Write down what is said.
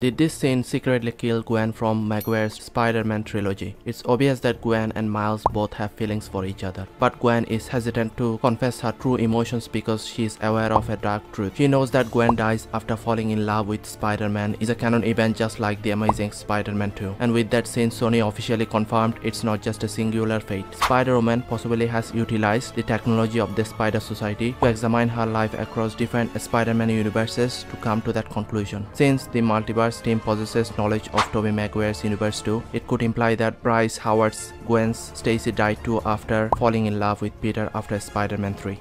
Did this scene secretly kill Gwen from Maguire's Spider-Man trilogy? It's obvious that Gwen and Miles both have feelings for each other, but Gwen is hesitant to confess her true emotions because she is aware of a dark truth. She knows that Gwen dies after falling in love with Spider-Man is a canon event just like The Amazing Spider-Man 2. And with that scene, Sony officially confirmed it's not just a singular fate. Spider-Woman possibly has utilized the technology of the Spider Society to examine her life across different Spider-Man universes to come to that conclusion. Since the multiverse Team possesses knowledge of Tobey Maguire's universe too, it could imply that Bryce Howard's Gwen's Stacy died too after falling in love with Peter after Spider-Man 3.